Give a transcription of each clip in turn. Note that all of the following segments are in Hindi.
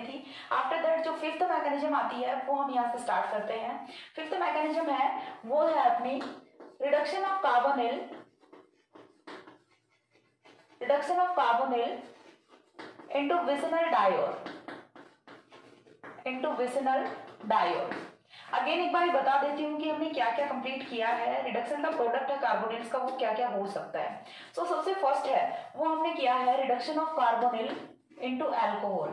ली थी आफ्टर दैट जो फिफ्थ मैकेनिज्म आती है वो हम यहाँ से स्टार्ट करते हैं। फिफ्थ मैकेनिज्म है वो है अपनी reduction of carbonyl reduction of carbonyl into vicinal diode into vicinal diode again एक बार बता देती हूँ कि हमने क्या क्या कंप्लीट किया है। रिडक्शन का प्रोडक्ट है कार्बोनिल्स का वो क्या क्या हो सकता है। सो so, सबसे फ़र्स्ट है वो हमने किया है reduction of carbonyl into alcohol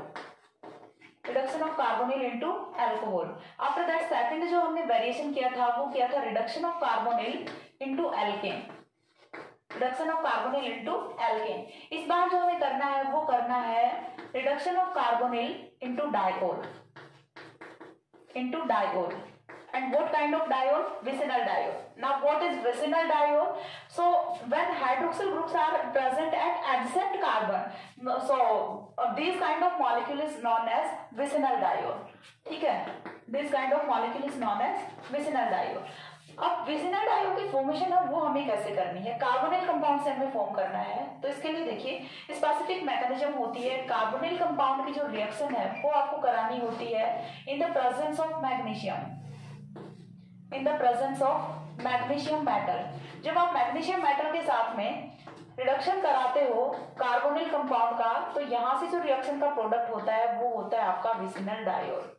reduction of carbonyl into alcohol after that second जो हमने वेरिएशन किया था, वो किया था reduction of carbonyl into alkane reduction of carbonyl into alkane इस बार जो हमें करना है, वो करना है reduction of carbonyl into diol into diode and what kind of diode vicinal diode now what is vicinal diode so when hydroxyl groups are present at adjacent carbon so uh, this kind of molecule is known as vicinal diode ठीक है this kind of molecule is known as vicinal diode अब विजिनल डायो की फॉर्मेशन है वो हमें कैसे करनी है कार्बोनिल कंपाउंड से हमें फॉर्म करना है तो इसके लिए देखिए स्पेसिफिक मैकेनिज्म होती है कार्बोनिल कंपाउंड की जो रिएक्शन है वो आपको करानी होती है in the presence of magnesium in the presence of magnesium metal जब आप मैग्नीशियम मैटर के साथ में रिडक्शन कराते हो कार्बोनिल कंपाउंड का तो यहाँ से जो रिएक्शन का प्रोडक्ट होता है, वो होता है आपका विसिनल डायोड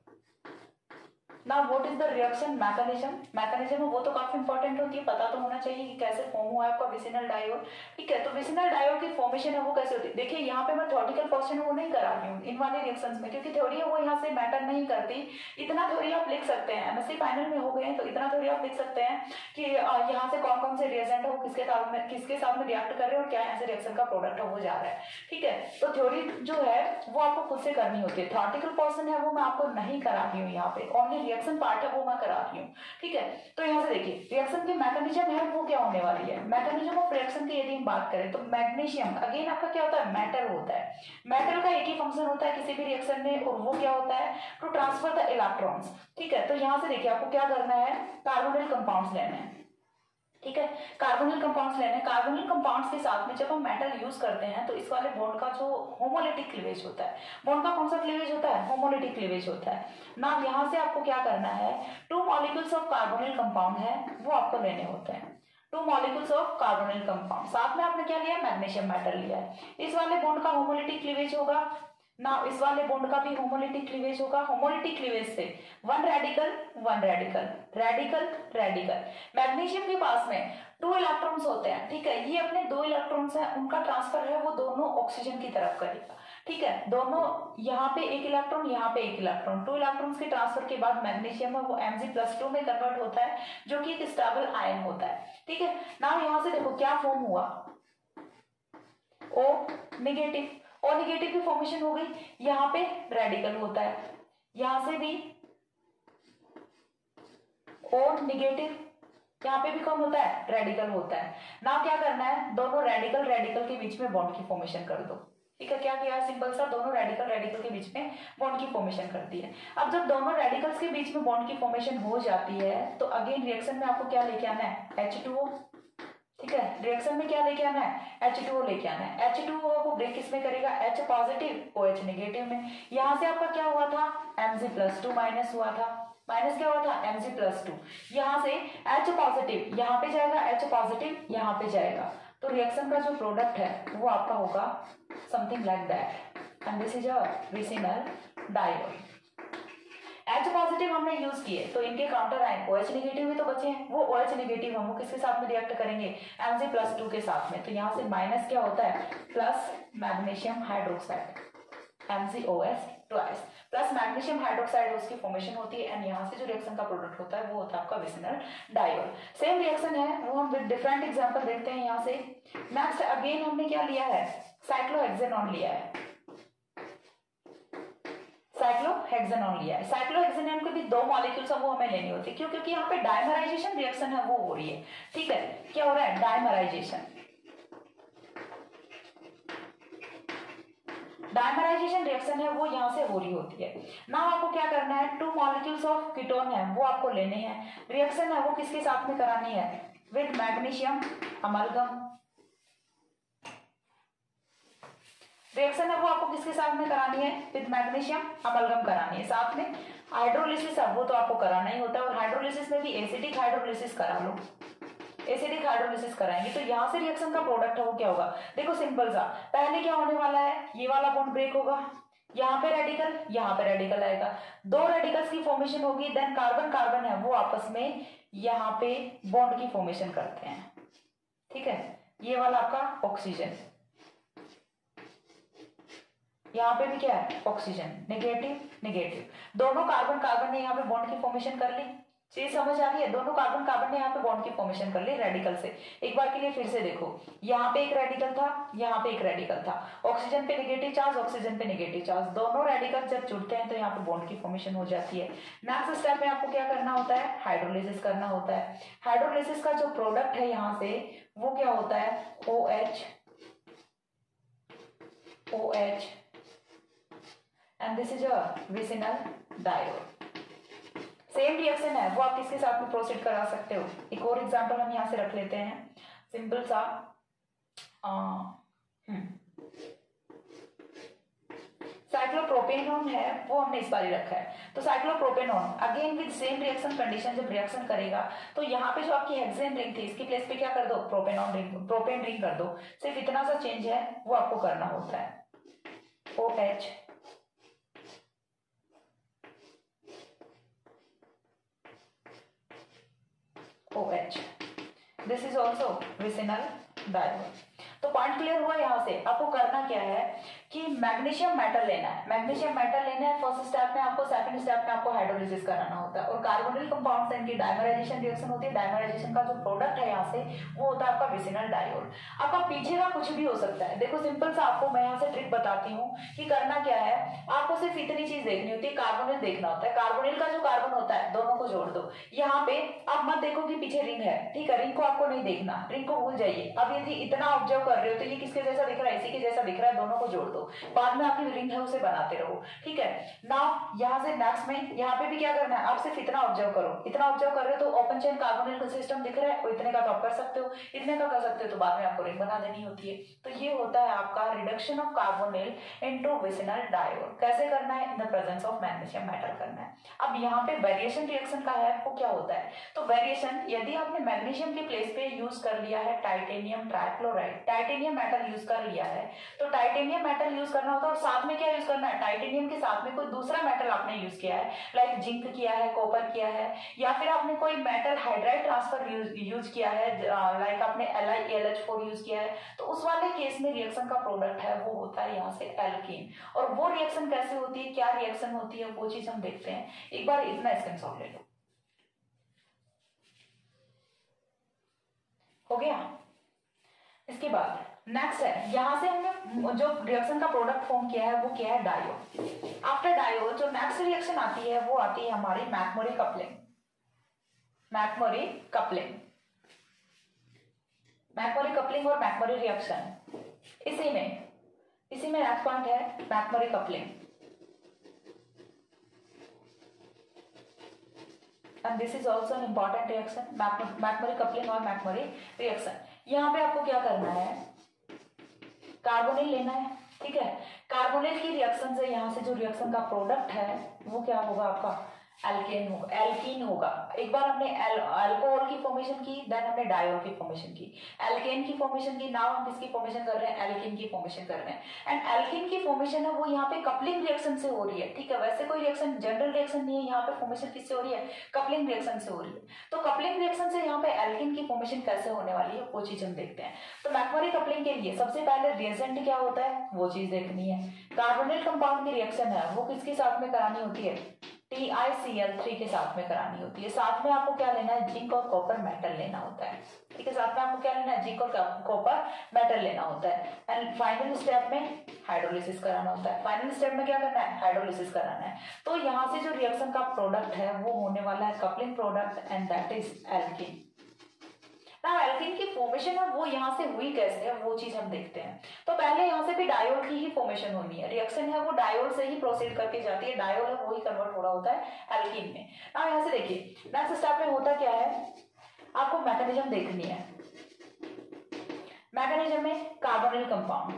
ना what is the reaction mechanism mechanism वो तो काफ़ी इंपॉर्टेंट होती है, पता तो होना चाहिए कि कैसे फॉर्म हुआ है आपका विसिनल डायोड ठीक है तो विसिनल डायोड की फॉर्मेशन है वो कैसे होती है? देखिए, यहाँ पे मैं थ्योरेटिकल पोर्शन वो नहीं करा रही हूँ, इन वाले रिएक्शन में, क्योंकि थ्योरी है वो यहाँ से मैटर नहीं करती। इतना थ्योरी आप लिख सकते हैं। एमएससी फाइनल में हो गए तो इतना थ्योरी आप लिख सकते हैं कि यहाँ से कौन कौन से रिएजेंट है वो किसके साथ में, किसके साथ में रिएक्ट कर रहे हैं और क्या यहाँ से रिएक्शन का प्रोडक्ट हो जा रहा है। ठीक है तो थ्योरी जो है, वो आपको खुद से करनी होती है। थ्योरेटिकल पोर्शन है वो मैं आपको नहीं करा रही हूँ यहाँ पे। ओनली रिएक्शन पार्ट है, वो मैं करा रही हूँ। ठीक है? तो यहाँ से देखिए रिएक्शन के मैकेनिज्म है, वो क्या होने वाली है? मैकेनिज्म ऑफ़ रिएक्शन की यदि हम बात करें तो मैग्नीशियम अगेन आपका क्या होता है? मेटल होता है। मेटल का एक ही फ़ंक्शन होता है किसी भी रिएक्शन में, और वो क्या होता है? टू ट्रांसफ़र द इलेक्ट्रॉन्स ठीक है? तो यहाँ से देखिए, आपको क्या करना है? कार्बोनिल कंपाउंड्स लेना हैं। ठीक है? कार्बोनिल कंपाउंड्स लेने कार्बोनिल कंपाउंड्स के साथ में जब हम मेटल यूज़ करते हैं तो इस वाले बॉन्ड का जो होमोलिटिक क्लीवेज होता है बॉन्ड का कौन सा क्लीवेज होता है? होमोलिटिक क्लीवेज होता है। ना यहाँ से आपको क्या करना है? Two molecules of carbonyl compound है, वो आपको लेने होते हैं। Two molecules of carbonyl compound साथ में आपने क्या लिया? मैग्नीशियम मेटल लिया है। इस वाले बॉन्ड का होमोलिटिक क्लीवेज होगा। ना इस वाले बॉन्ड का भी होमोलिटिक क्लीवेज होगा। होमोलिटिक क्लीवेज से। One radical one radical radical radical magnesium के पास में टू इलेक्ट्रॉन्स होते हैं। ठीक है, ये अपने दो इलेक्ट्रॉन्स हैं। उनका ट्रांसफ़र है वो दोनों ऑक्सीजन की तरफ़ करेगा। ठीक है, दोनों यहाँ पे एक इलेक्ट्रॉन यहाँ पे एक इलेक्ट्रॉन टू इलेक्ट्रॉन्स के ट्रांसफ़र के बाद मैग्नीशियम है, वो एम प्लस टू में कन्वर्ट होता है, जो कि एक स्टेबल आयन होता है। ठीक है ना यहाँ से देखो क्या फॉर्म हुआ। ओ नेगेटिव और निगेटिव की फॉर्मेशन हो गई। यहाँ पे रेडिकल होता है। यहाँ से भी और निगेटिव यहाँ पे भी कौन होता है? रेडिकल होता है। ना क्या करना है? दोनों रेडिकल रेडिकल के बीच में बॉन्ड की फॉर्मेशन कर दो। ठीक है? क्या किया सिंपल सा दोनों रेडिकल रेडिकल के बीच में बॉन्ड की फॉर्मेशन कर दी है। अब जब दोनों रेडिकल्स के बीच में बॉन्ड की फॉर्मेशन हो जाती है तो अगेन रिएक्शन में आपको क्या लेके आना है? एच टू ठीक है? रिएक्शन में क्या लेके आना है? एच टू लेके आना है। एच टू को ब्रेक किसमें करेगा? H positive O H negative में। यहाँ से आपका क्या हुआ था? M G plus two minus हुआ था। माइनस क्या हुआ था? एम जी प्लस टू यहाँ से एच पॉजिटिव यहाँ पे जाएगा। एच पॉजिटिव यहाँ पे जाएगा। तो रिएक्शन का जो प्रोडक्ट है, वो आपका होगा something like that and this is a vicinal diode H positive हमने यूज़ किए तो इनके काउंटर आए। ओ एच निगेटिव भी तो बचे हैं। वो ओ एच निगेटिव हम वो किसके साथ में रिएक्ट करेंगे? एम जी प्लस टू के साथ में। तो यहाँ से माइनस क्या होता है? Plus magnesium hydroxide M G O S twice plus magnesium hydroxide उसकी फॉर्मेशन होती है। एंड यहाँ से जो रिएक्शन का प्रोडक्ट होता है, वो होता है आपका विसिनल डायोड सेम रिएक्शन है, वो हम विद डिफरेंट एग्जांपल देखते हैं यहाँ से। नेक्स्ट अगेन हमने क्या लिया है? साइक्लोहेक्सेनॉन लिया है। साइक्लोहेक्सेनॉन लिया है साइक्लोहेक्सेनॉन के भी दो मॉलिक्यूल्स हैं वो हमें लेनी होती है, क्यों? क्योंकि यहाँ पे डायमराइजेशन रिएक्शन है, वो हो रही है। ठीक है? क्या हो रहा है? डायमराइजेशन डायमराइजेशन रिएक्शन है, वो यहाँ से हो रही होती है। ना आपको क्या करना है? टू मॉलिक्यूल्स ऑफ़ कीटोन है, वो आपको लेने हैं। रिएक्शन है, वो किसके साथ में करानी है? विद मैग्नीशियम अमलगम रिएक्शन है वो आपको किसके साथ में करानी है? विद मैग्नीशियम अमलगम करानी है। साथ में हाइड्रोलिसिस है, वो तो आपको कराना ही होता है। और हाइड्रोलिसिस में भी एसिडिक हाइड्रोलिसिस करा लो। एसिडिक हाइड्रोलिसिस कराएँगे। तो यहाँ से रिएक्शन का प्रोडक्ट है, वो क्या होगा? देखो सिंपल सा। पहले क्या होने वाला है? ये वाला बॉन्ड ब्रेक होगा। यहाँ पे रेडिकल यहाँ पे रेडिकल आएगा। दो रेडिकल्स की फॉर्मेशन होगी देन कार्बन कार्बन है। वो आपस में यहाँ पे बॉन्ड की फॉर्मेशन करते हैं। ठीक है? ये वाला आपका ऑक्सीजन यहाँ पे भी क्या है? ऑक्सीजन नेगेटिव नेगेटिव दोनों कार्बन कार्बन ने यहाँ पे बॉन्ड की फॉर्मेशन कर ली। चीज़ समझ आ रही है? दोनों कार्बन कार्बन ने यहाँ पे बॉन्ड की फॉर्मेशन कर ली रेडिकल से। एक बार के लिए फिर से देखो। यहाँ पे एक रेडिकल था, यहाँ पे एक रेडिकल था। ऑक्सीजन पे नेगेटिव चार्ज ऑक्सीजन पे नेगेटिव चार्ज दोनों रेडिकल जब जुड़ते हैं तो यहाँ पे बॉन्ड की फॉर्मेशन हो जाती है। नेक्स्ट स्टेप में आपको क्या करना होता है? हाइड्रोलिसिस करना होता है। हाइड्रोलिसिस का जो प्रोडक्ट है यहाँ से, वो क्या होता है? O H O H and this is a vicinal diode same reaction है। वो आप किसके साथ में प्रोसीड करा सकते हो? एक और एग्जांपल हम यहाँ से रख लेते हैं। सिंपल सा साइक्लोप्रोपेनॉन हम्म। है, वो हमने इस बार ही रखा है। तो cyclopropanone again with same reaction condition जब रिएक्शन करेगा तो यहाँ पे जो आपकी हेक्सेन रिंग थी, इसकी प्लेस पे क्या कर दो? प्रोपेनॉन रिंग प्रोपेन रिंग कर दो। सिर्फ़ इतना सा चेंज है, वो आपको करना होता है। O H OH. This is also vicinal diamond. तो पॉइंट क्लियर हुआ यहाँ से आपको करना क्या है कि मैग्नीशियम मेटल लेना है। मैग्नीशियम मेटल लेना है फ़र्स्ट स्टेप में आपको सेकंड स्टेप में आपको हाइड्रोलिसिस कराना होता है। और कार्बोनिल कंपाउंड से इनकी डायमराइजेशन रिएक्शन होती है। डायमराइजेशन का जो प्रोडक्ट है यहाँ से, वो होता है आपका विसिनल डायोल आपका पीछे का कुछ भी हो सकता है। देखो सिंपल सा आपको मैं यहाँ से ट्रिक बताती हूँ कि करना क्या है। आपको सिर्फ़ इतनी चीज़ देखनी होती है कार्बोनिल देखना होता है। कार्बोनिल का जो कार्बन होता है, दोनों को जोड़ दो। यहाँ पे आप मत देखो कि पीछे रिंग है। ठीक है रिंग को आपको नहीं देखना। रिंग को भूल जाइए। अब यदि इतना ऑब्ज़र्व कर रहे हो तो ये किसके जैसा दिख रहा है? इसी के जैसा दिख रहा है, दोनों को जोड़ दो। बाद में आपकी रिंग है उसे बनाते रहो, ठीक है? ना यहाँ से नेक्स्ट में, यहाँ पे भी क्या करना है? आप सिर्फ़ इतना ऑब्ज़र्व करो। इतना ऑब्ज़र्व कर रहे हो तो ओपन चेन कार्बोनिल सिस्टम दिख रहा है और इतने का तो आप कर सकते हो। इतने का कर सकते हो तो बाद में आपको रिंग बना देनी होती है। तो ये होता है आपका reduction of carbonyl into vicinal diode कैसे करना है? In the presence of magnesium metal करना है। अब यहाँ पे वेरिएशन रिएक्शन का है, वो क्या होता है? तो वेरिएशन यदि आपने मैग्नीशियम के प्लेस पे यूज़ कर लिया है titanium trichloride titanium metal use कर लिया है तो टाइटेनियम मेटल यूज़ करना होता है और साथ में क्या यूज़ करना है? टाइटेनियम के साथ में कोई दूसरा मेटल आपने यूज़ किया है लाइक जिंक किया है कॉपर किया है, या फिर आपने कोई मेटल हाइड्राइड ट्रांसफ़र यूज़ किया है लाइक आपने L I L H four use किया है तो उस वाले केस में रिएक्शन का प्रोडक्ट है, वो होता है यहाँ से एल्कीन और वो रिएक्शन कैसे होती है, क्या रिएक्शन होती है, वो चीज़ हम देखते हैं। एक बार इतना स्क्रीन ले लो हो गया? इसके बाद नेक्स्ट है, यहाँ से हमने जो रिएक्शन का प्रोडक्ट फॉर्म किया है, वो क्या है डायो आफ्टर डायो जो नेक्स्ट रिएक्शन आती है, वो आती है हमारी McMurry coupling McMurry coupling McMurry coupling और मैकमोरी रिएक्शन इसी में इसी में नेक्स्ट पॉइंट है McMurry coupling and this is also important reaction McMurry coupling और मैकमोरी रिएक्शन यहाँ पे आपको क्या करना है? कार्बोनिल लेना है, ठीक है? कार्बोनिल की रिएक्शन से यहाँ से जो रिएक्शन का प्रोडक्ट है, वो क्या होगा आपका? एल्केन होगा एल्कीन होगा। एक बार हमने अल्कोहल की फॉर्मेशन की देन हमने डायोल की फॉर्मेशन की। एल्केन की फॉर्मेशन की नाउ हम किसकी फॉर्मेशन कर रहे हैं? एल्किन की फॉर्मेशन कर रहे हैं। एंड एल्किन की फॉर्मेशन है, वो यहाँ पे कपलिंग रिएक्शन से हो रही है, ठीक है? वैसे कोई रिएक्शन जनरल रिएक्शन नहीं है, यहाँ पे फॉर्मेशन किससे हो रही है? कपलिंग रिएक्शन से हो रही है। तो कपलिंग रिएक्शन से यहाँ पे एल्किन की फॉर्मेशन कैसे होने वाली है, वो चीज़ हम देखते हैं। तो मैकमरी कपलिंग के लिए सबसे पहले रिएजेंट क्या होता है? वो चीज़ देखनी है। कार्बोनिल कंपाउंड की रिएक्शन है, वो किसके साथ में करानी होती है? T I C L three के साथ में करानी होती है। साथ में आपको क्या लेना है? जिंक और कॉपर मेटल लेना होता है। ठीक है, साथ में आपको क्या लेना है? जिंक और कॉपर मेटल लेना होता है। एंड फाइनल स्टेप में हाइड्रोलिसिस कराना होता है। फाइनल स्टेप में क्या करना है? हाइड्रोलिसिस कराना है। तो यहाँ से जो रिएक्शन का प्रोडक्ट है, वो होने वाला है coupling product and that is alkene ना की फॉर्मेशन है, वो यहाँ से हुई कैसे है, वो चीज़ हम देखते हैं। तो पहले यहाँ से भी डायोल की ही फॉर्मेशन होनी है। रिएक्शन है, वो डायोल से ही प्रोसीड करके जाती है। डायोल है, वो ही कन्वर्ट हो रहा होता है एल्किन में। ना यहाँ से देखिए नेक्स्ट स्टेप में होता क्या है? आपको मैकेनिज्म देखनी है। मैकेनिज्म में carbonyl compound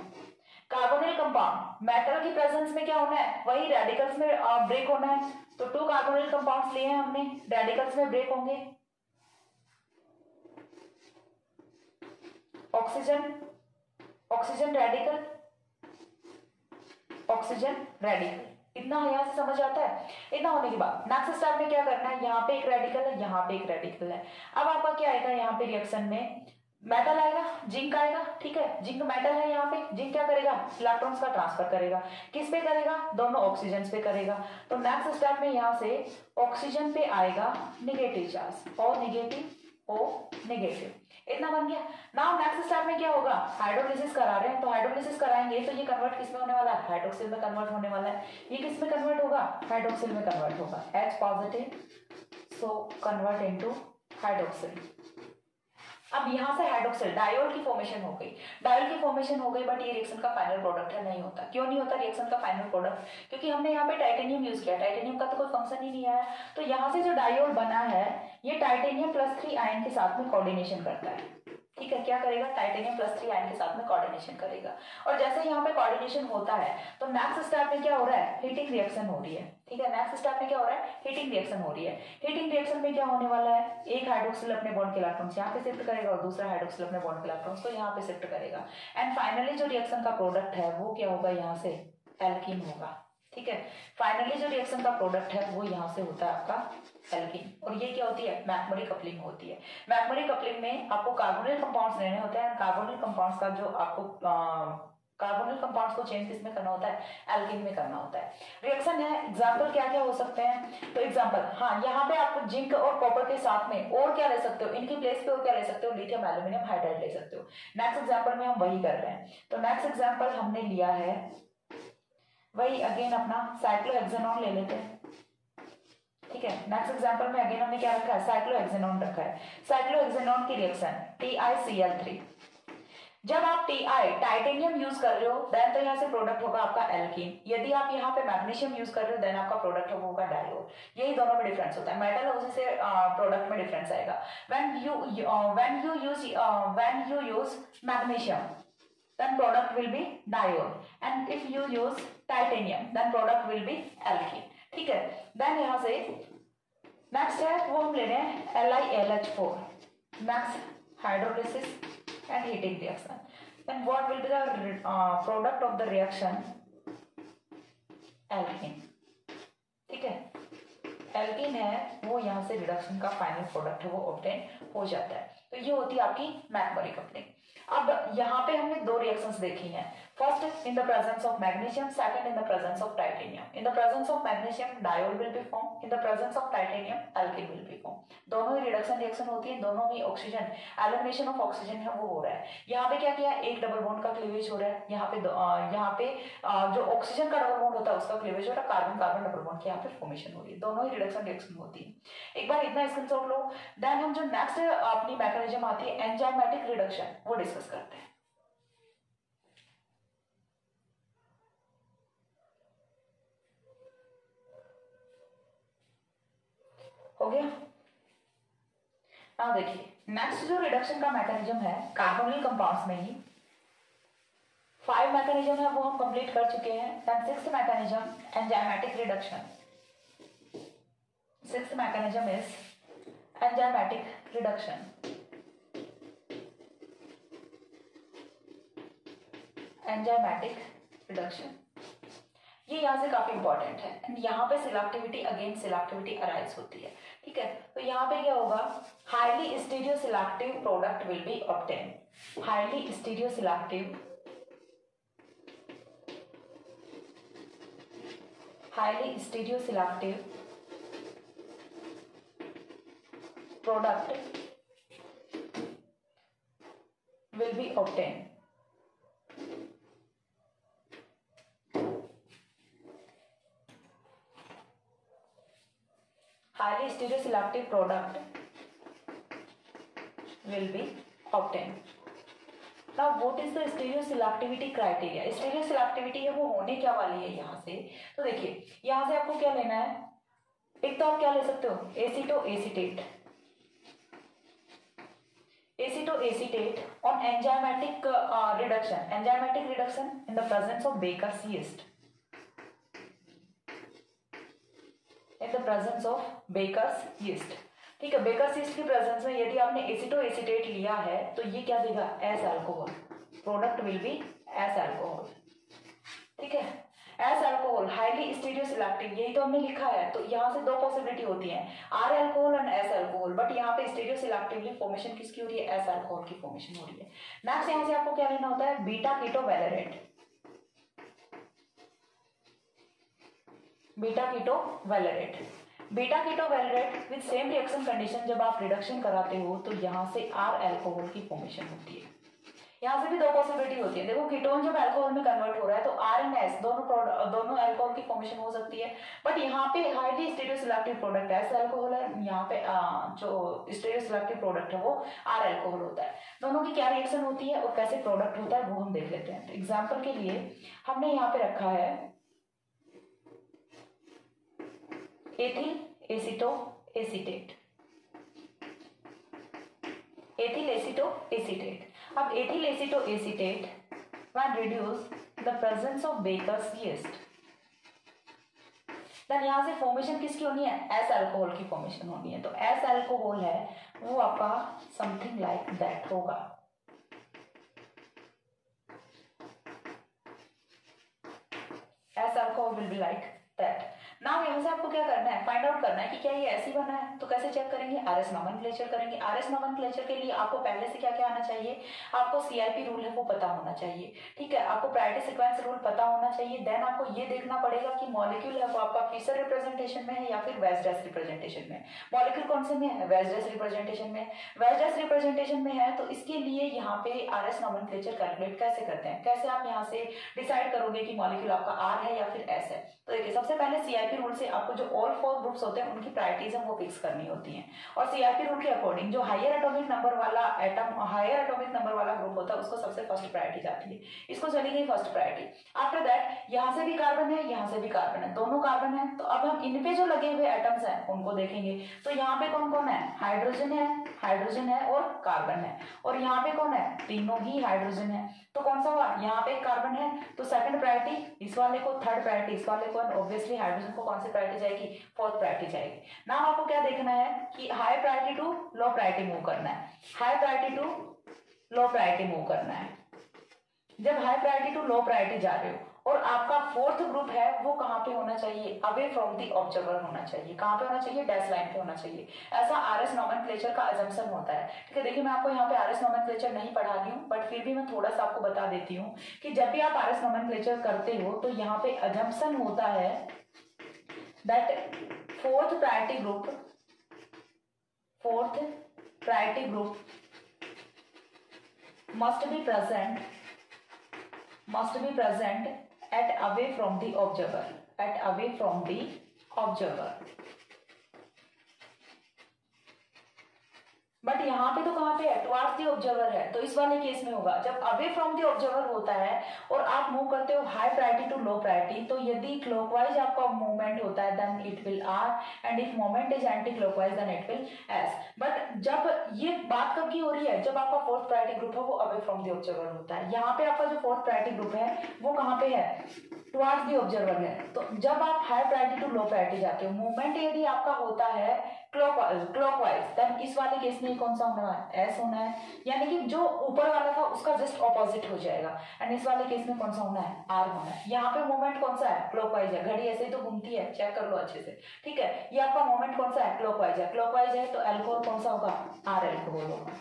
carbonyl compound metal की प्रेजेंस में क्या होना है? वही रेडिकल्स में ब्रेक होना है। तो टू कार्बोनिल कंपाउंड्स लिए हैं हमने। रेडिकल्स में ब्रेक होंगे। Oxygen oxygen radical oxygen radical इतना यहाँ से समझ आता है? इतना होने के बाद नेक्स्ट स्टेप में क्या करना है? यहाँ पे एक रेडिकल है, यहाँ पे एक रेडिकल है। अब आपका क्या आएगा यहाँ पे रिएक्शन में? मेटल आएगा जिंक आएगा, ठीक है? जिंक मेटल है यहाँ पे। जिंक क्या करेगा? इलेक्ट्रॉन्स का ट्रांसफ़र करेगा। किस पे करेगा? दोनों ऑक्सीजन पे करेगा। तो नेक्स्ट स्टेप में यहाँ से ऑक्सीजन पे आएगा निगेटिव चार्ज और निगेटिव ओ निगेटिव इतना बन गया। नाउ नेक्स्ट स्टेप में क्या होगा? हाइड्रोलिसिस करा रहे हैं तो हाइड्रोलिसिस कराएँगे तो ये कन्वर्ट किसमें होने वाला है? हाइड्रोक्सिल में कन्वर्ट होने वाला है। ये किसमें कन्वर्ट होगा? हाइड्रोक्सिल में कन्वर्ट होगा। H positive so convert into hydroxyl अब यहाँ से हाइड्रोक्सिल डायोल की फॉर्मेशन हो गई। डायोल की फॉर्मेशन हो गई बट ये रिएक्शन का फाइनल प्रोडक्ट है, नहीं होता। क्यों नहीं होता रिएक्शन का फाइनल प्रोडक्ट क्योंकि हमने यहाँ पे टाइटेनियम यूज़ किया। टाइटेनियम का तो कोई फ़ंक्शन ही नहीं आया। तो यहाँ से जो डायोल बना है, ये टाइटेनियम प्लस थ्री आयन के साथ में कोऑर्डिनेशन करता है। ठीक है, क्या करेगा? टाइटेनियम प्लस थ्री आयन के साथ में कोऑर्डिनेशन करेगा। और जैसे यहाँ पे कोऑर्डिनेशन होता है तो नेक्स्ट स्टेप में क्या हो रहा है? हीटिंग रिएक्शन हो रही है। ठीक है नेक्स्ट स्टेप में क्या हो रहा है? हीटिंग रिएक्शन हो रही है। हीटिंग रिएक्शन में क्या होने वाला है? एक हाइड्रोक्सिल अपने बॉन्ड के इलेक्ट्रॉन्स यहाँ पे शिफ्ट करेगा और दूसरा हाइड्रोक्सिल अपने बॉन्ड के इलेक्ट्रॉन्स को यहाँ पे शिफ्ट करेगा। एंड फाइनली जो रिएक्शन का प्रोडक्ट है, वो क्या होगा? यहाँ से एल्किन होगा। ठीक है? फाइनली जो रिएक्शन का प्रोडक्ट है, वो यहाँ से होता है आपका एल्किन और ये क्या होती है? मैकमरी कपलिंग होती है. मैकमरी कपलिंग में आपको कार्बोनिल कंपाउंड्स लेने होते हैं कार्बोनिल कंपाउंड्स का जो आपको कार्बोनिल कंपाउंड्स को चेंज किसमें करना होता है? एल्किन में करना होता है. रिएक्शन है एग्ज़ाम्पल क्या क्या हो सकते हैं? तो एग्ज़ाम्पल हाँ यहाँ पे आप जिंक और कॉपर के साथ में और क्या ले सकते हो? इनकी प्लेस पे और क्या ले सकते हो? लिथियम एल्यूमिनियम हाइड्राइड ले सकते हो. नेक्स्ट एग्ज़ाम्पल में हम वही कर रहे हैं. तो नेक्स्ट एग्ज़ाम्पल हमने लिया है वही अगेन अपना साइक्लोहेक्सेनॉन ले लेते हैं। ठीक है? नेक्स्ट एग्जांपल में अगेन हमने क्या रखा है? साइक्लोहेक्सेनॉन रखा है। साइक्लोहेक्सेनॉन की रिएक्शन TiCl3 जब आप टी आई टाइटेनियम यूज़ कर रहे हो देन तो यहाँ से प्रोडक्ट होगा आपका एल्कीन यदि आप यहाँ पे मैग्नीशियम यूज़ कर रहे हो देन आपका प्रोडक्ट होगा डायोड यही दोनों में डिफरेंस होता है। मेटल उसी से प्रोडक्ट में डिफरेंस आएगा। When you when you use when you use magnesium then product will be diode and if you use titanium then product will be alkene ठीक है then यहाँ से next है वो हम ले रहे हैं LiLH4 next hydrolysis and heating reaction then what will be the uh, product of the reaction alkene ठीक है एल्किन है वो यहाँ से रिडक्शन का फाइनल प्रोडक्ट है वो ऑब्टेन हो जाता है तो ये होती है आपकी मैकबरी कपलिंग अब यहाँ पे हमने दो रिएक्शंस देखी हैं। First in the presence of magnesium second in the presence of titanium in the presence of magnesium diode will be form in the presence of titanium alkene will be form दोनों ही रिडक्शन रिएक्शन होती है, दोनों में ऑक्सीजन एलिमिनेशन ऑफ़ ऑक्सीजन है, वो हो रहा है। यहाँ पे क्या किया? एक डबल बॉन्ड का क्लीवेज हो रहा है। यहाँ पे यहाँ पे जो ऑक्सीजन का डबल बॉन्ड होता है, उसका क्लीवेज हो रहा है। कार्बन कार्बन डबल बॉन्ड की यहाँ पे फॉर्मेशन हो रही है। दोनों ही रिडक्शन रिएक्शन होती है। एक बार इतना स्क्रीनशॉट लो। देन हम जो नेक्स्ट अपनी मैकेनिज्म आती है एंजाइमेटिक रिडक्शन वो डिस्कस करते हैं। हो गया? अब देखिए नेक्स्ट जो रिडक्शन का मैकेनिज्म है कार्बोनिल कंपाउंड्स में ही फाइव मैकेनिज्म है, वो हम कंप्लीट कर चुके हैं then six mechanism enzymatic reduction six mechanism is enzymatic reduction enzymatic reduction ये यहाँ से काफ़ी इंपॉर्टेंट है। एंड यहाँ पे सिलेक्टिविटी अगेन सिलेक्टिविटी अराइज होती है। ठीक है? तो यहाँ पे क्या होगा? Highly stereoselective product will be obtain highly stereoselective highly stereoselective product will be obtained highly stereoselective product will be obtained. Now what is the stereoselectivity criteria? stereoselectivity है वो होने क्या वाली है यहाँ से तो देखिए यहाँ से आपको क्या लेना है एक तो आप क्या ले सकते हो acetoacetate acetoacetate on enzymatic uh, reduction enzymatic reduction in the presence of Baker's yeast presence of Baker's yeast. ठीक है बेकर सीस्ट की प्रेजेंस में यदि आपने एसिटो एसिटेट लिया है तो ये क्या देगा? S alcohol product will be S alcohol ठीक है? एस अल्कोहल हाईली स्टीरियोसिलेक्टिव यही तो हमने लिखा है तो यहाँ से दो पॉसिबिलिटी होती है। R alcohol and S alcohol but यहाँ पे स्टीरियोसिलेक्टिवली फॉर्मेशन किसकी हो रही है? एस अल्कोहल की फॉर्मेशन हो रही है। नेक्स्ट यहाँ से आपको क्या लेना होता है? Beta keto valerate beta keto valerate beta keto valerate with same reaction condition जब आप रिडक्शन कराते हो तो यहाँ से आर एल्कोहल की फॉर्मेशन होती है। यहाँ से भी दो पॉसिबिलिटी होती है। देखो कीटोन जब एल्कोहल में कन्वर्ट हो रहा है तो आर एंड एस दोनों दोनों एल्कोहल की फॉर्मेशन हो सकती है। बट यहाँ पे highly stereo stereoselective product S alcohol है यहाँ पे आ, जो स्टेरियोसिलेक्टिव प्रोडक्ट है वो आर एल्कोहल होता है। दोनों की क्या रिएक्शन होती है और कैसे प्रोडक्ट होता है वो हम देख लेते हैं। तो एग्ज़ाम्पल के लिए हमने यहाँ पे रखा है एथिल एसिटो एसिटेट एथिल एसिटो एसिटेट अब ethyl acetoacetate when reduced the presence of Baker's yeast. Then यहाँ से फॉर्मेशन किसकी होनी है? एस अल्कोहल की फॉर्मेशन होनी है। तो एस अल्कोहल है, वो आपका समथिंग लाइक दैट होगा। S alcohol will be like that now यहाँ से आपको क्या करना है? फाइंड आउट करना है कि क्या ये ऐसी बना है। तो कैसे चेक करेंगे? आर एस नॉमन क्लेचर करेंगे। आर एस नॉमन के लिए आपको पहले से क्या क्या आना चाहिए? आपको सीआईपी रूल है, वो पता होना चाहिए। ठीक है? आपको प्रायोरिटी सिक्वेंस रूल पता होना चाहिए। देन आपको ये देखना पड़ेगा कि मॉलिक्यूल है, वो आपका फीसर रिप्रेजेंटेशन में है या फिर वेस्डेस रिप्रेजेंटेशन में मॉलिक्यूल कौन से में है? वेस्डेस रिप्रेजेंटेशन में वेस्डेस रिप्रेजेंटेशन में है तो इसके लिए यहाँ पे आर एस नॉमन कैलकुलेट कैसे करते हैं? कैसे आप यहाँ से डिसाइड करोगे कि मॉलिक्यूल आपका आर है या फिर एस है? तो देखिए, सबसे पहले सीआईपी रूल से आपको जो ऑल फोर ग्रुप्स होते हैं, उनकी प्रायोरिटीज है वो फिक्स करनी होती है। और सीआरपी रूल के अकॉर्डिंग जो हायर एटॉमिक नंबर वाला एटम हायर एटॉमिक नंबर वाला ग्रुप होता है, उसको सबसे फ़र्स्ट प्रायोरिटी जाती है। इसको चली गई फ़र्स्ट प्रायोरिटी आफ्टर दैट यहाँ से भी कार्बन है, यहाँ से भी कार्बन है। दोनों कार्बन है। तो अब हम इनपे जो लगे हुए एटम्स हैं, उनको देखेंगे। तो यहाँ पे कौन कौन है? हाइड्रोजन है हाइड्रोजन है और कार्बन है। और यहाँ पे कौन है? तीनों ही हाइड्रोजन है। तो कौन सा हुआ? यहाँ पे कार्बन है। तो सेकंड प्रायोरिटी इस वाले को थर्ड प्रायोरिटी इस वाले को ऑब्वियसली हाइड्रोजन को कौन सी प्रायोरिटी जाएगी? फोर्थ प्रायोरिटी जाएगी। नाम आपको क्या देखना है कि high priority to low priority move करना है। High priority to low priority move करना है। जब high priority to low priority जा रहे हो और आपका फोर्थ ग्रुप है, वो कहाँ पे होना चाहिए? अवे फ्रॉम दी ऑब्जर्वर होना चाहिए। कहाँ पे होना चाहिए? डैश लाइन पे होना चाहिए। ऐसा आर एस नॉमन का एजम्पन होता है। ठीक है, देखिए, मैं आपको यहाँ पे आर एस नॉमन नहीं पढ़ा रही हूँ बट फिर भी मैं थोड़ा सा आपको बता देती हूँ कि जब भी आप आर एस नॉमन क्लेचर करते हो तो यहाँ पे एजम्पन होता है that fourth priority group fourth priority group must be present must be present at away from the observer at away from the observer but यहाँ पे तो कहाँ पे है? टुवार्ड्स दी ऑब्जर्वर है। तो इस वाले केस में होगा। जब अवे फ्रॉम दी ऑब्जर्वर होता है और आप मूव करते हो high priority to low priority तो यदि क्लॉकवाइज आपका मूवमेंट होता है then it will R and if moment is anticlockwise then it will S but जब ये बात कब की हो रही है? जब आपका फोर्थ प्रायोरिटी ग्रुप है, वो अवे फ्रॉम दी ऑब्जर्वर होता है। यहाँ पे आपका जो फोर्थ प्रायोरिटी ग्रुप है, वो कहाँ पे है? टुवार्ड्स दी ऑब्जर्वर है तो जब आप high priority to low priority जाते हो मूवमेंट यदि आपका होता है क्लॉकवाइज क्लॉकवाइज देन इस वाले केस में कौन सा होना है? एस होना है। यानी कि जो ऊपर वाला था, उसका जस्ट ऑपोजिट हो जाएगा। एंड इस वाले केस में कौन सा होना है? आर होना है। यहाँ पे मोमेंट कौन सा है? क्लॉकवाइज है। घड़ी ऐसे ही तो घूमती है। चेक कर लो अच्छे से। ठीक है? ये आपका मोमेंट कौन सा है? क्लॉकवाइज है। क्लॉकवाइज है तो एल्कोहल कौन सा होगा? आर एल्कोहल होगा।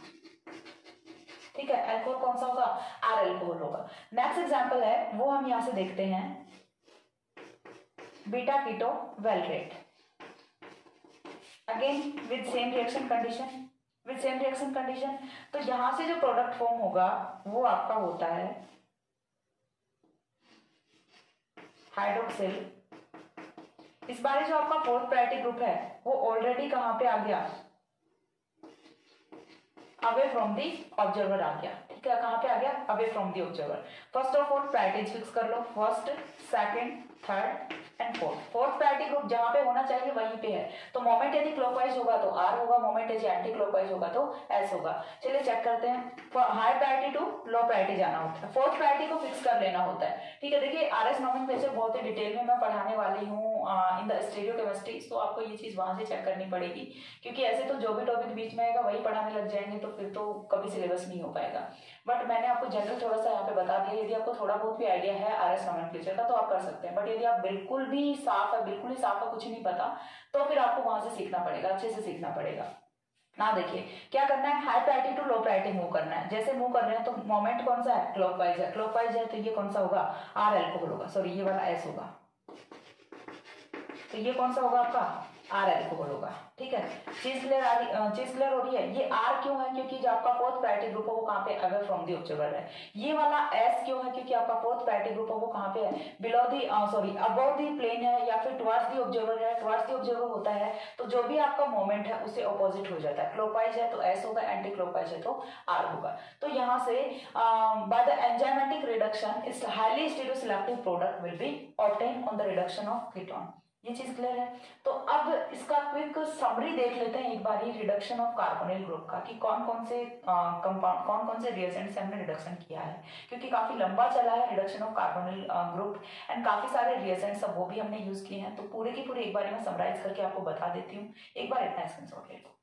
ठीक है? एल्कोहल कौन सा होगा? आर एल्कोहल होगा। नेक्स्ट एग्ज़ाम्पल है, वो हम यहाँ से देखते हैं। Beta keto valerate again with same reaction condition with same reaction condition तो यहाँ से जो प्रोडक्ट फॉर्म होगा, वो आपका होता है हाइड्रोक्सिल इस बारे जो आपका फोर्थ प्रायोरिटी ग्रुप है, वो ऑलरेडी कहाँ पे आ गया? अवे फ्रॉम दी ऑब्जर्वर आ गया। कहाँ पे आ गया? Away from the observer first of all priorities fix कर लो. First second third and fourth fourth priority तो जहाँ पे होना चाहिए, वहीं पे है. तो मोमेंट यदि क्लॉकवाइज होगा तो आर होगा. मोमेंट यदि एंटी क्लॉकवाइज होगा तो एस होगा. चलिए चेक करते हैं. High priority to low priority जाना होता है. फोर्थ प्रायोरिटी को फिक्स कर लेना होता है. ठीक है, देखिए आर एस नॉमिन बहुत ही डिटेल में मैं पढ़ाने वाली हूँ. इन द स्टेडियो केमिस्ट्री तो आपको ये चीज़ वहाँ से चेक करनी पड़ेगी। क्योंकि ऐसे तो जो भी टॉपिक बीच में आएगा, वही पढ़ाने लग जाएँगे तो फिर तो कभी सिलेबस नहीं हो पाएगा। बट मैंने आपको जनरल थोड़ा सा यहाँ पे बता दिया, यदि आपको थोड़ा बहुत भी आइडिया है आर एस नॉमेनक्लेचर का तो आप कर सकते हैं। बट यदि आप बिल्कुल भी साफ़ है, बिल्कुल ही साफ़ है, कुछ नहीं पता तो फिर आपको वहाँ से सीखना पड़ेगा, अच्छे से सीखना पड़ेगा। ना देखिए, क्या करना है? High priority to low priority move करना है। जैसे मूव कर रहे हैं तो मोमेंट कौन सा है? क्लॉकवाइज है। क्लॉकवाइज है तो ये कौन सा होगा? आर एल्कोहल होगा। सॉरी ये वाला एस होगा। तो ये कौन सा होगा आपका? आर एल्कोहल होगा ठीक है? चीज़ क्लियर आ रही चीज़ क्लियर हो रही है ये आर क्यों है? क्योंकि जो आपका फोर्थ प्रायोरिटी ग्रुप है, वो कहाँ पे? अवे फ्रॉम दी ऑब्जर्वर है। ये वाला एस क्यों है? क्योंकि आपका फोर्थ प्रायोरिटी ग्रुप है, वो कहाँ पे है? Below the sorry above the plane है या फिर टुवर्ड्स दी ऑब्जर्वर है। टुवर्ड्स दी ऑब्जर्वर होता है। तो जो भी आपका मोमेंट है, उसे ऑपोजिट हो जाता है। क्लोपाइज है तो एस होगा एंटी क्लोपाइज है तो आर होगा। तो यहाँ से बाय द एंजाइमेटिक रिडक्शन इस highly stereoselective product will be obtain on the reduction of ketone ये चीज़ क्लियर है। तो अब इसका क्विक समरी देख लेते हैं एक बार ही रिडक्शन ऑफ़ कार्बोनिल ग्रुप का कि कौन कौन से कंपाउंड कौन कौन से रिएजेंट से हमने रिडक्शन किया है। क्योंकि काफ़ी लंबा चला है reduction of carbonyl group and काफ़ी सारे रिएजेंट्स वो भी हमने यूज़ किए हैं। तो पूरे की पूरे एक बार मैं समराइज करके आपको बता देती हूँ। एक बार इतना स्क्रीन ले लो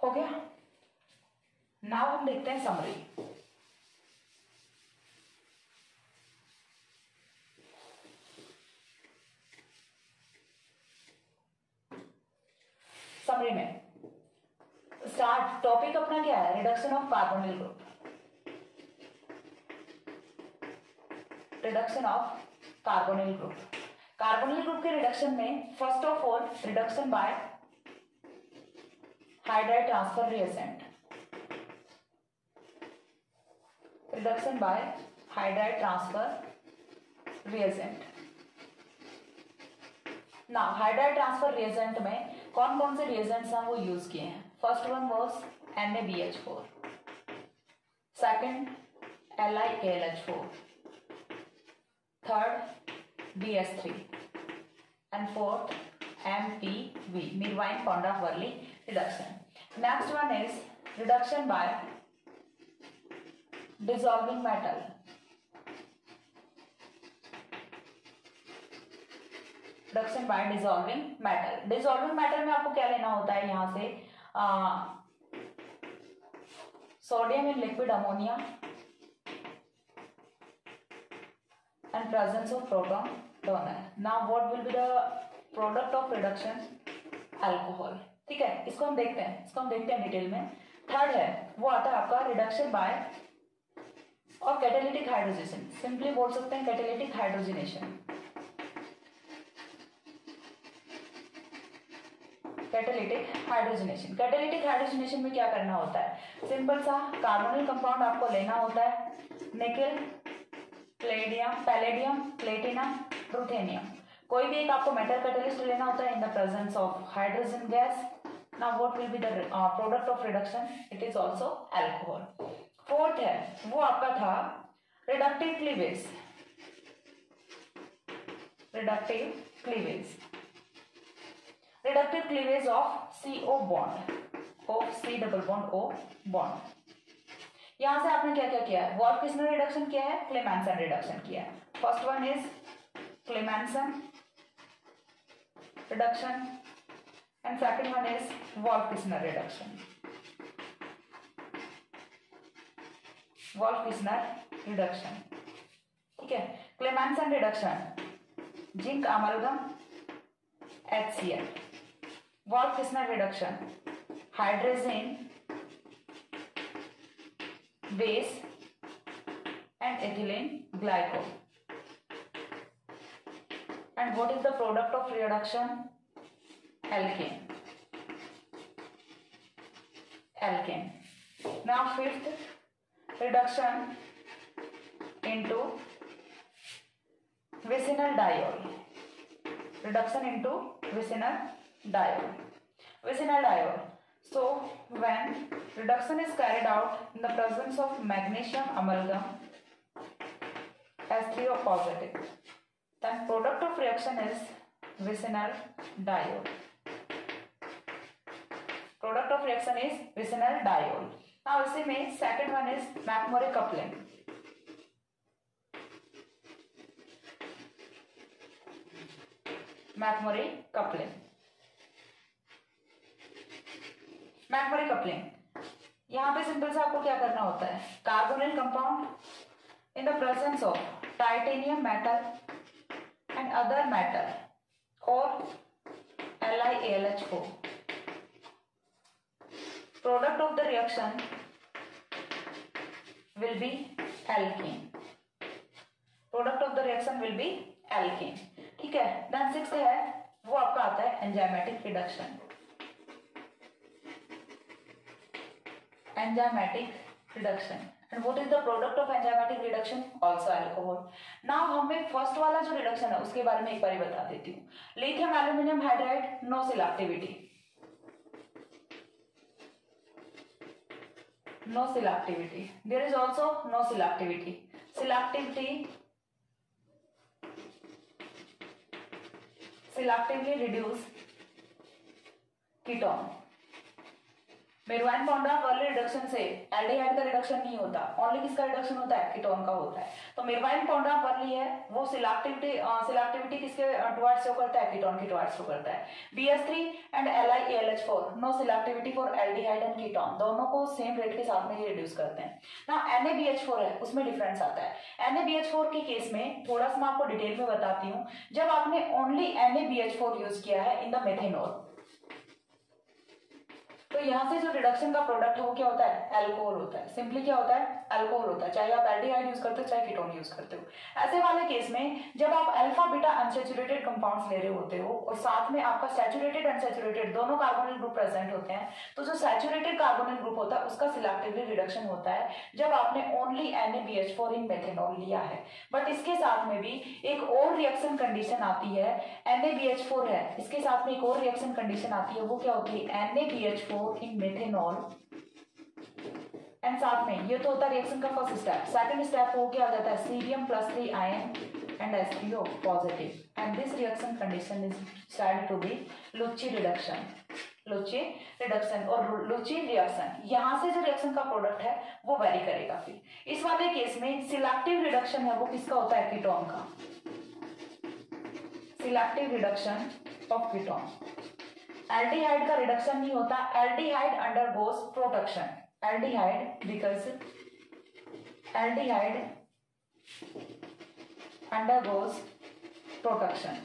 हो गया? नाउ हम देखते हैं समरी समरी में स्टार्ट टॉपिक अपना क्या है? Reduction of carbonyl group reduction of carbonyl group carbonyl group के रिडक्शन में first of all reduction by hydride transfer reagent reduction by hydride transfer reagent ना हाइड्राइड ट्रांसफ़र रिएजेंट में कौन कौन से रिएजेंट्स हैं वो यूज़ किए हैं? First one was N A B H four second L I L H four third B S three and fourth M P V Meerwein Ponndorf Verley reduction next one is reduction by dissolving metal. Reduction by dissolving metal dissolving metal में आपको क्या लेना होता है यहाँ से? Sodium in liquid ammonia and presence of proton donor now what will be the product of reduction alcohol ठीक है? इसको हम देखते हैं। इसको हम देखते हैं डिटेल में। थर्ड है, वो आता है आपका रिडक्शन बाय और कैटेलिटिक हाइड्रोजेशन सिंपली बोल सकते हैं catalytic hydrogenation catalytic hydrogenation catalytic hydrogenation में क्या करना होता है? सिंपल सा कार्बोनिल कंपाउंड आपको लेना होता है निकल प्लेडियम पैलेडियम प्लेटिनम रुथेनियम कोई भी एक आपको मेटल कैटेलिस्ट लेना होता है in the presence of hydrogen gas what will be the uh, product of reduction? It is also alcohol. Fourth है वो आपका था reductive cleavage. Reductive cleavage. Reductive cleavage of CO bond, of C double bond O bond. यहाँ से आपने क्या क्या किया है? वॉल्फ किसने रिडक्शन किया है? क्लेमेंसन रिडक्शन किया है। First one is Clemmensen reduction and second one is Wolff Kishner reduction Wolff Kishner reduction ठीक है? Clemmensen reduction zinc amalgam HCl work इसमें reduction hydrogen base and ethylene glycol and what is the product of reduction alkane alkane now fifth reduction into vicinal diol reduction into vicinal diol. Vicinal diol. So when reduction is carried out in the presence of magnesium amalgam S3O positive. Then product of reaction is vicinal diol. Product of reaction is vicinal diol. Now इसी में second one is McMurray coupling. McMurray coupling. McMurray coupling. यहाँ पे सिंपल से आपको क्या करना होता है? Carbonyl compound in the presence of titanium metal and other metal और एल आई एल एच को product of the reaction will be alkene product of the reaction will be alkene ठीक है? देन सिक्स है, वो आपका आता है enzymatic reduction enzymatic reduction and what is the product of enzymatic reduction also alcohol ना हमें फ़र्स्ट वाला जो रिडक्शन है, उसके बारे में एक बार बता देती हूँ। Lithium aluminium hydride no selectivity no selectivity there is also no selectivity selectivity selectively reduce ketone. Meerwein Ponndorf Verley reduction से एल्डिहाइड का रिडक्शन नहीं होता। ओनली किसका रिडक्शन होता है? कीटोन का होता है। तो मेरवाइन बॉन्डा वर्ली है, वो सिलेक्टिविटी सिलेक्टिविटी किसके टुवर्ड्स शो करता है? कीटोन की टुवर्ड्स शो करता है। BS3 and LiAlH4 no selectivity for aldehyde and ketone दोनों को सेम रेट के साथ में ये रिड्यूस करते हैं। ना NaBH4 है, उसमें डिफरेंस आता है। NaBH4 के केस में, थोड़ा सा मैं आपको डिटेल में बताती हूँ। जब आपने ओनली NaBH4 यूज़ किया है इन द मेथेनॉल तो यहाँ से जो रिडक्शन का प्रोडक्ट है, वो क्या होता है? एल्कोहल होता है। सिंपली क्या होता है? अल्कोहल होता है। चाहे आप एल्डिहाइड यूज़ करते हो, चाहे कीटोन यूज़ करते हो। ऐसे वाले केस में, जब आप अल्फ़ा बीटा अनसेचुरेटेड कंपाउंड्स ले रहे होते हो, और साथ में आपका सैचुरेटेड अनसेचुरेटेड दोनों कार्बोनिल ग्रुप प्रेजेंट होते हैं तो जो सैचुरेटेड कार्बोनिल ग्रुप होता है, उसका सिलेक्टिवली रिडक्शन होता है, जब आपने ओनली एन इन मेथेनॉल लिया है। बट इसके साथ में भी एक और रिएक्शन कंडीशन आती है। एन है। इसके साथ में एक और रिएक्शन कंडीशन आती है। वो क्या होती है? एन इन मेथेनॉल एंड साथ में, ये तो होता है रिएक्शन का फ़र्स्ट स्टेप सेकंड स्टेप हो क्या जाता है cerium plus three ion and S P O positive and this reaction condition is start to be Luche reduction Luche reduction और लुची रिएक्शन यहाँ से जो रिएक्शन का प्रोडक्ट है, वो वेरी करेगा फिर. इस वाले केस में सिलेक्टिव रिडक्शन है, वो किसका होता है? कीटोन का. Selective reduction of ketone aldehyde का रिडक्शन नहीं होता। Aldehyde undergoes protection aldehyde क्रिकल्स aldehyde undergoes protection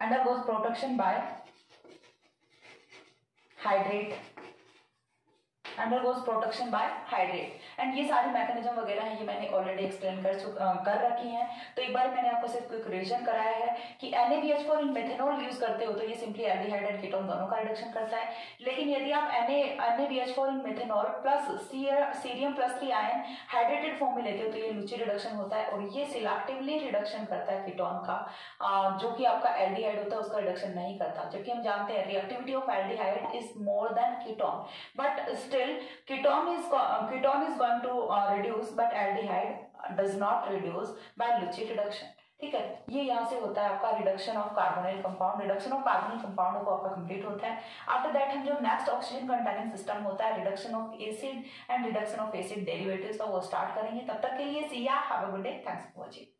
undergoes protection by hydrate undergoes protection by hydrate. And ये सारी मैकेनिज्म वगैरह है, ये मैंने ऑलरेडी एक्सप्लेन कर कर रखी हैं। तो एक बार मैंने आपको सिर्फ़ क्विक रिविजन कराया है कि NaBH4 इन मेथेनॉल यूज़ करते हो तो ये सिंपली एल्डिहाइड एंड कीटोन दोनों का रिडक्शन करता है। लेकिन यदि आप NaBH4 in methanol plus cerium plus three ion hydrated form में लेते हो तो ये लुची रिडक्शन होता है और ये सिलेक्टिवली रिडक्शन करता है कीटोन का। जो कि आपका एल्डिहाइड होता है, उसका रिडक्शन नहीं करता। जबकि हम जानते हैं reactivity of aldehyde is more than ketone but still ketone is ketone is going to uh, reduce but aldehyde does not reduce by Lucci reduction. ठीक है? ये यहाँ से होता है आपका reduction of carbonyl compound reduction of carbonyl compound को आपका कंप्लीट होता है। आफ्टर दैट हम जो नेक्स्ट ऑक्सीजन कंटेनिंग सिस्टम होता है reduction of acid and reduction of acid derivatives का वो स्टार्ट करेंगे। तब तक के लिए see ya have a good day thanks for watching